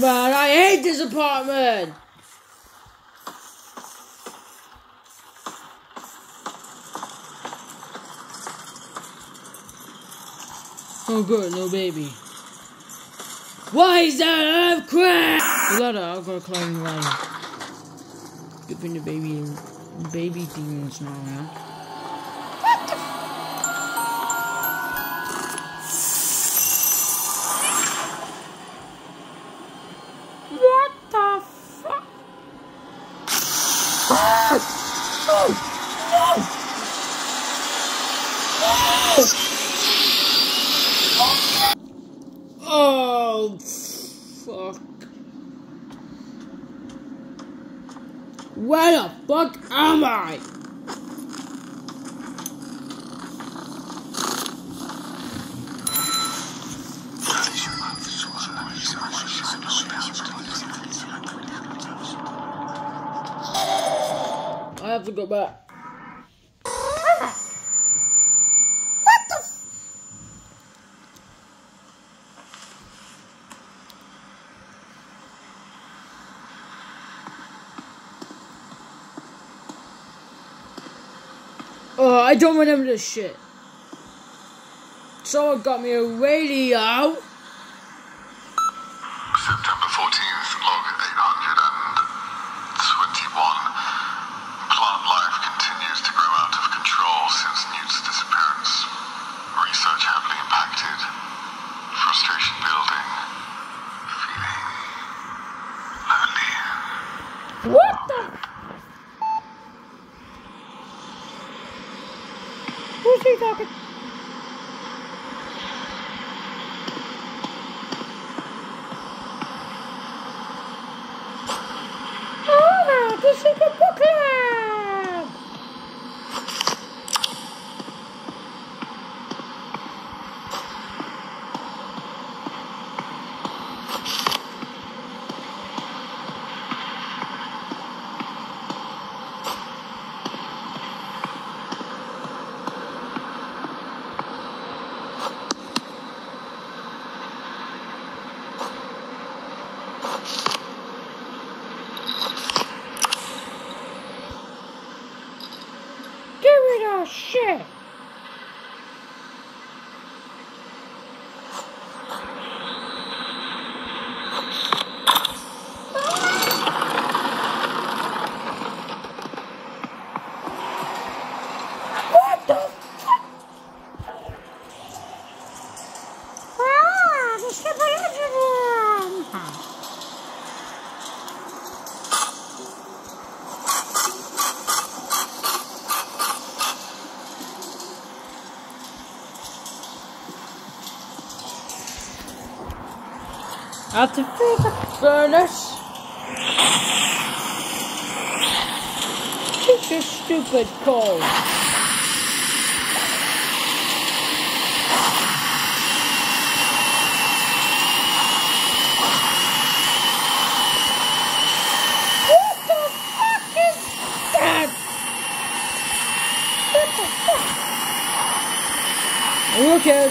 Man, I hate this apartment! Oh good, no baby. Why is that earthquake? Ladder, I'm gonna climb the ladder. Good thing the baby baby demons now, man. Oh, fuck. Where the fuck am I? I have to go back. Oh, I don't remember this shit. Someone got me a radio. Have to feed the furnace. Teach your stupid code. What the fuck is that? What the fuck? Okay.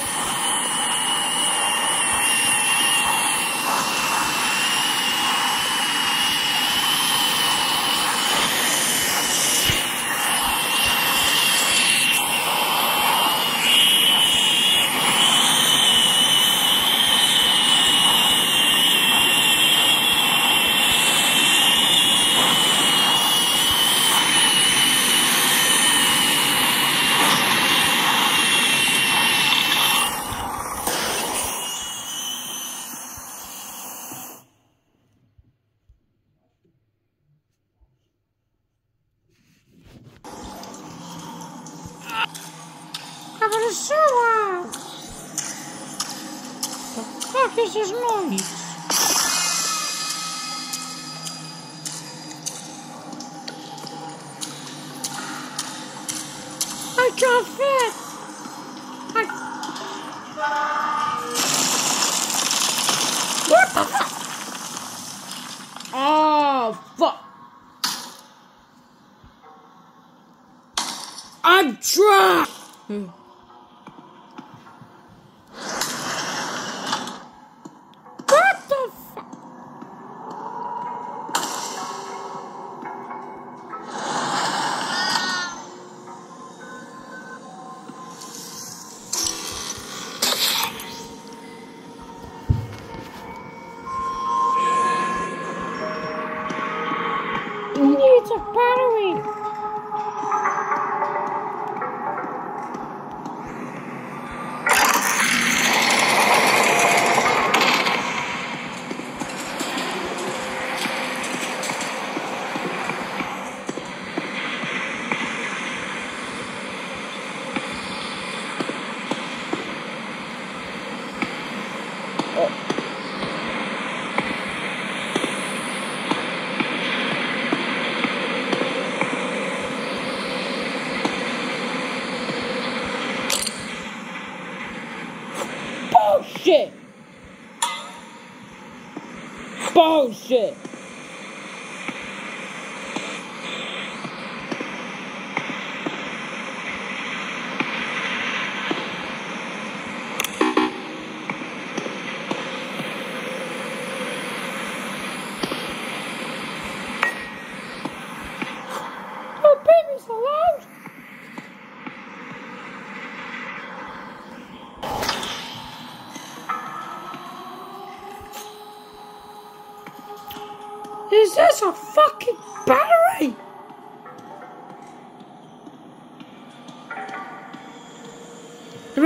I'm in a sewer. The fuck is this noise? The fuck? Oh, fuck. I'm trapped. Hmm. We need some battery.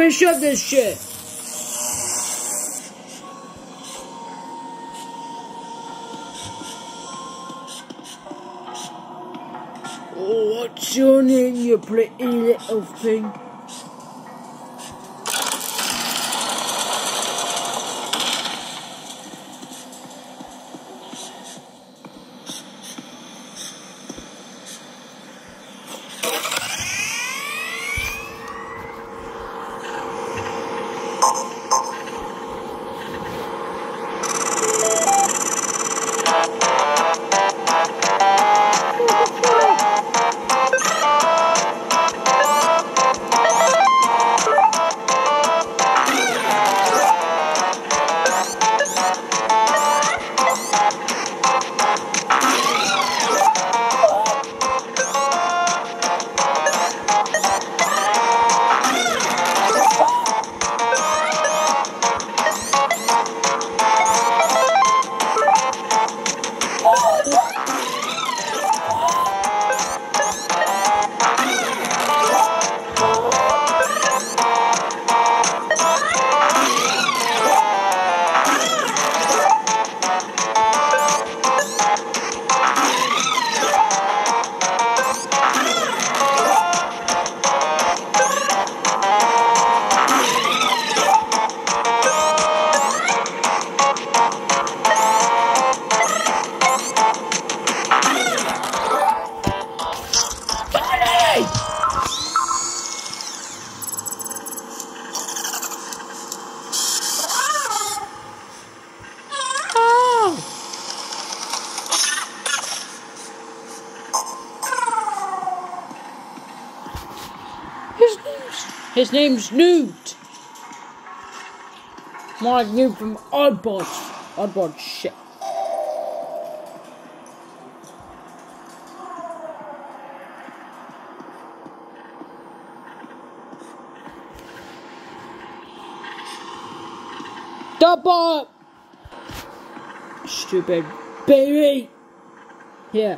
Me shove this shit. Oh, what's your name, you pretty little thing? His name's Newt. Like Newt from Oddbod. Oddbod shit. Double! Stupid baby! Here.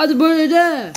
Hadi böyle de.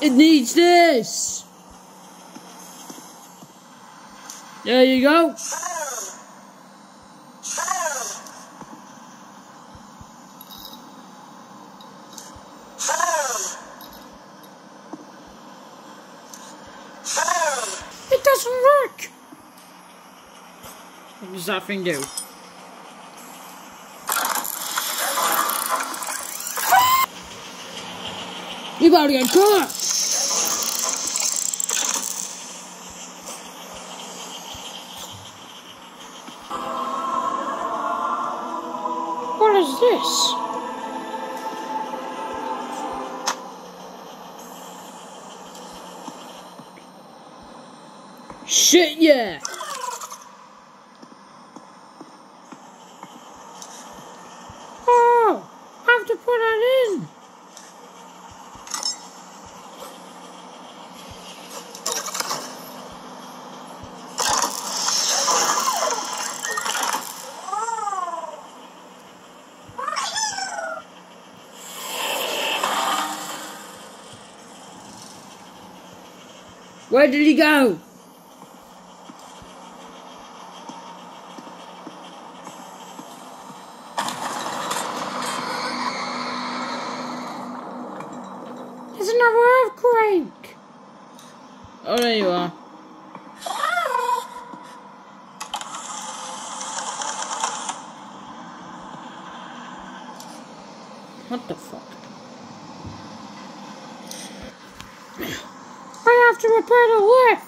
It needs this. There you go. It doesn't work. What does that thing do? You about to get caught. Shit, yeah! Oh! Have to put in! Where did he go? Earthquake! Oh, there you are. What the fuck? I have to repair the lift!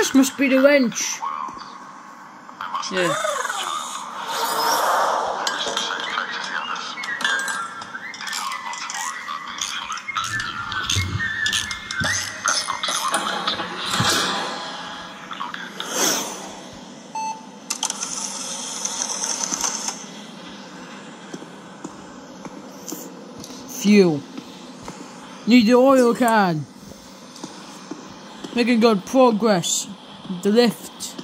dwell on it. Log in. Fuel. Need the oil can. Making good progress. Lift.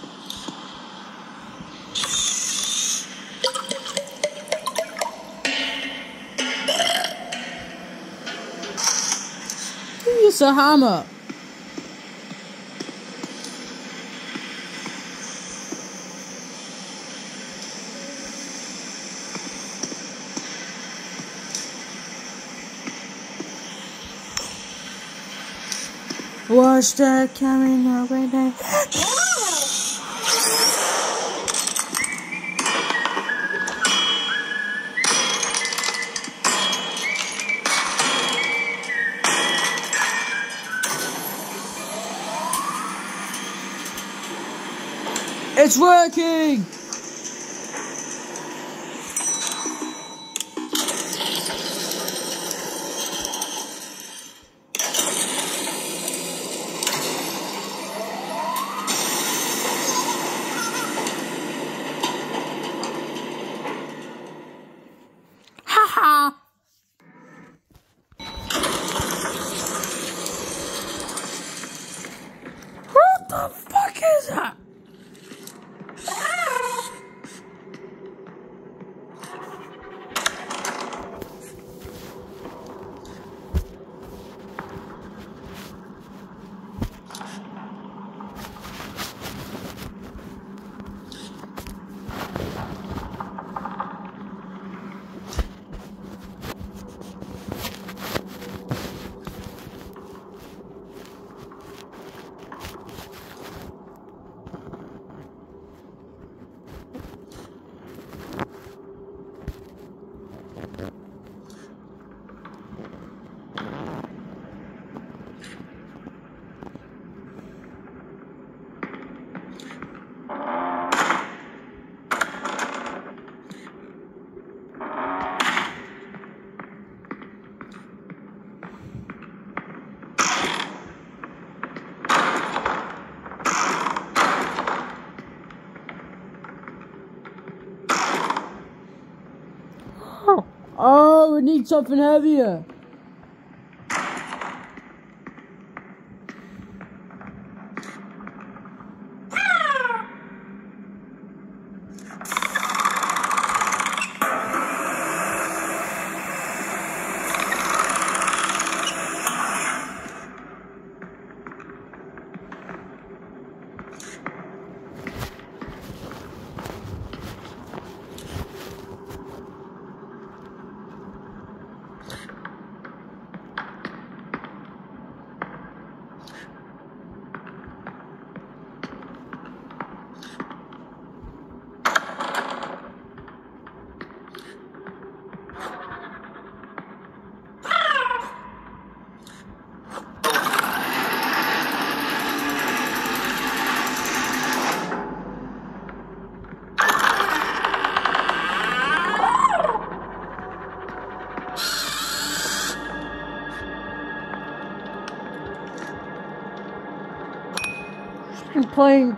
Use a hammer. Was the coming over there? It's working! Haha! What the fuck is that? Need something heavier. and playing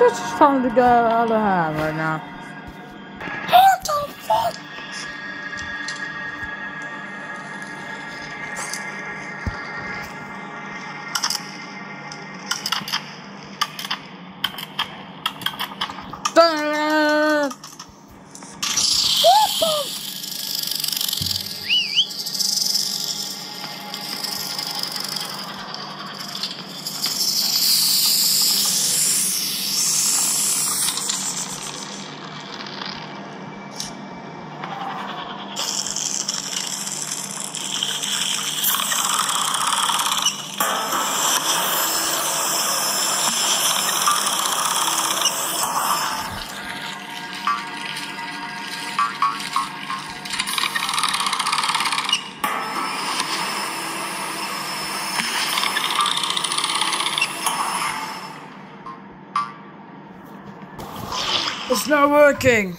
This is fun to go out of hand right now. It's not working.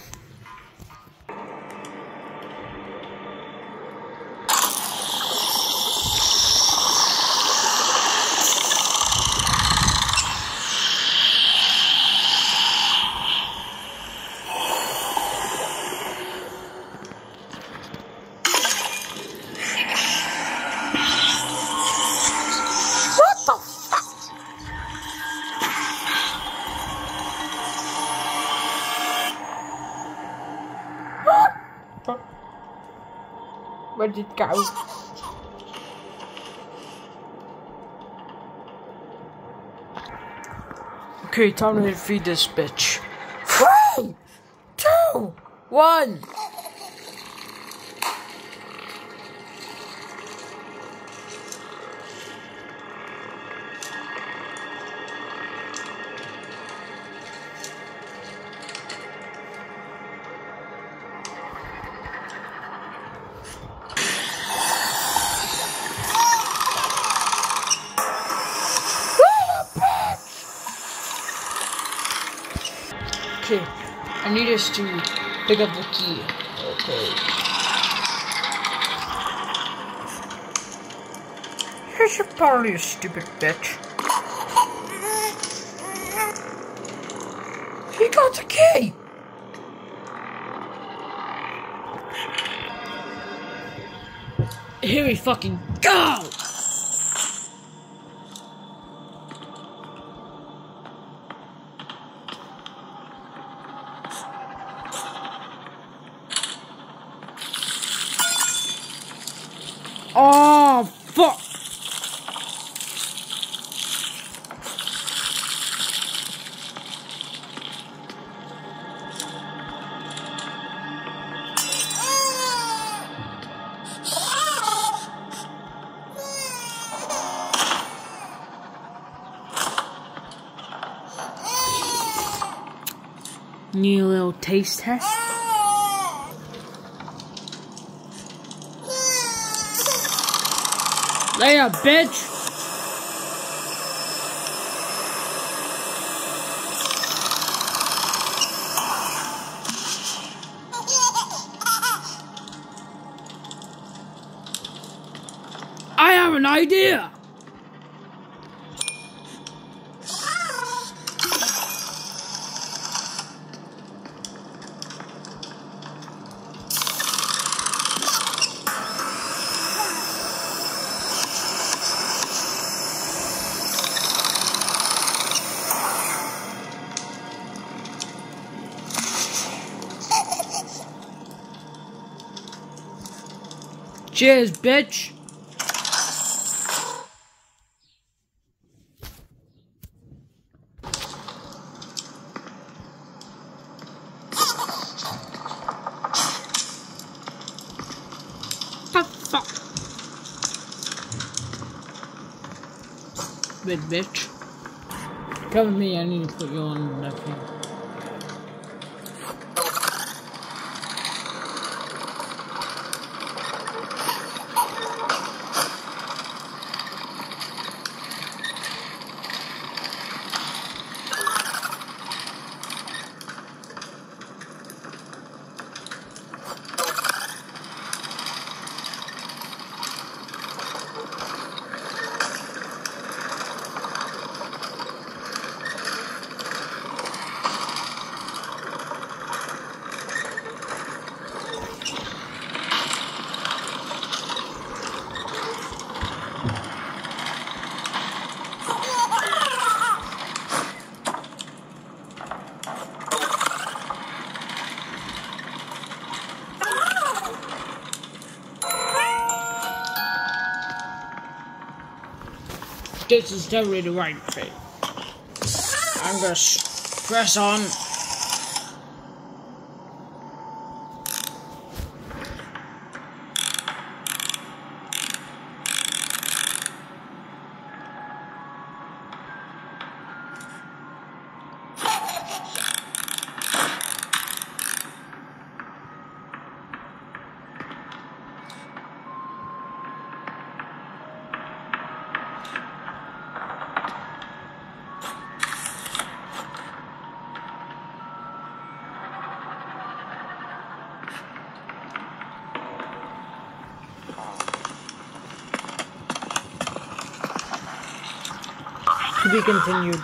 Go? Okay, time to feed this bitch. Three, two, one. I need us to pick up the key. Okay. Here's your party, you stupid bitch. He got the key! Here we fucking go! New little taste test. Later, bitch. Cheers, bitch! Big bitch. Cover me, I need to put you on that thing. This is totally the right fit. I'm gonna press on. Be continued.